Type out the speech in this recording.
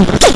Okay.